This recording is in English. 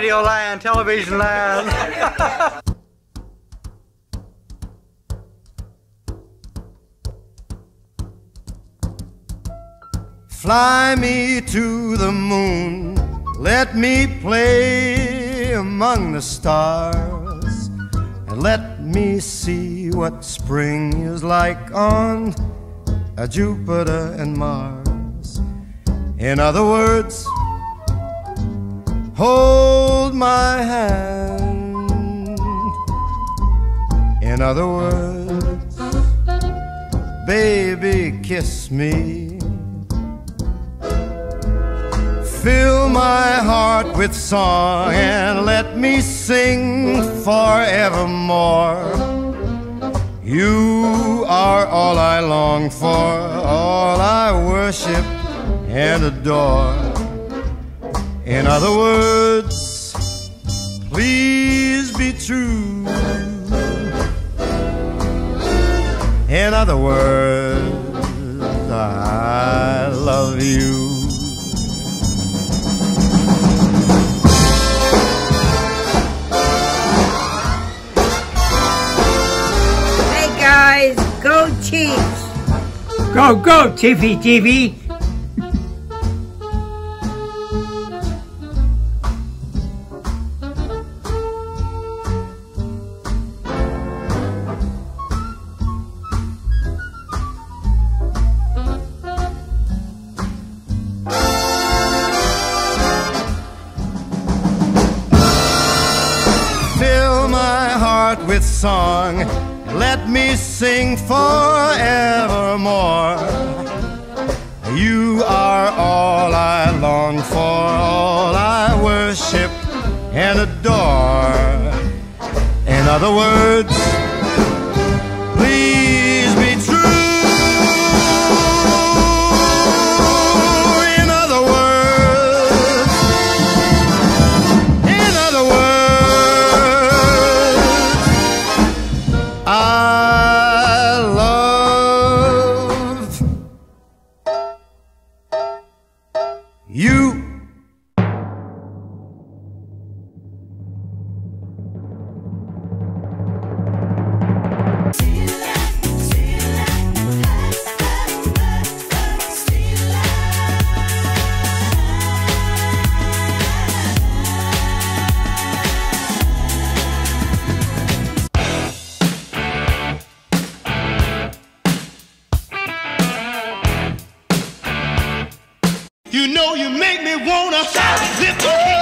radio land, television land. Fly me to the moon, let me play among the stars, and let me see what spring is like on a Jupiter and Mars. In other words, hold my hand. In other words, baby, kiss me. Fill my heart with song and let me sing forevermore. You are all I long for, all I worship and adore. In other words, please be true. In other words, I love you. Hey guys, go Chiefs! Go, go, Tiffy TV. Song, let me sing forevermore. You are all I long for, all I worship and adore. In other words, please you. You know you make me wanna lift my.